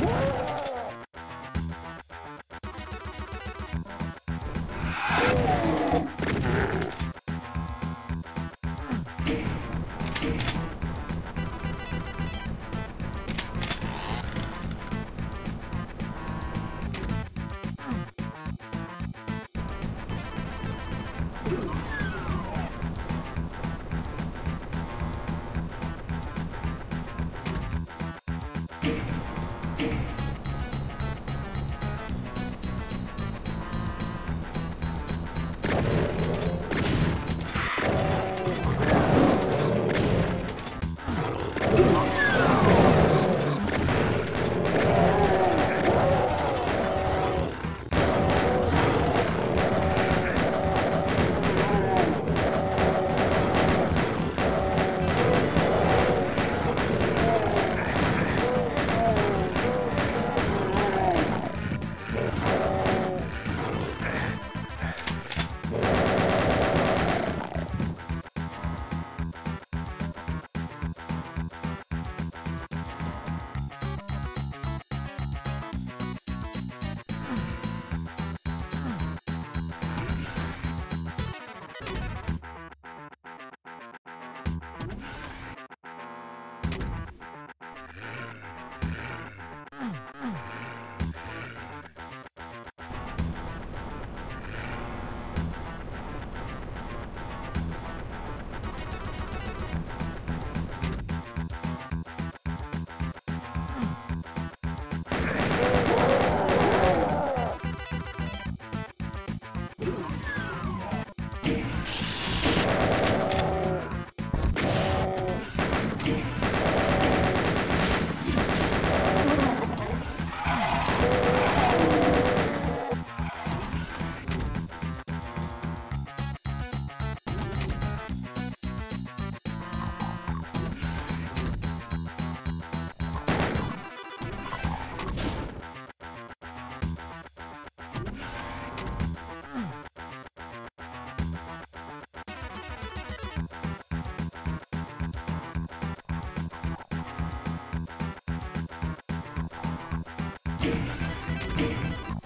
Whoa!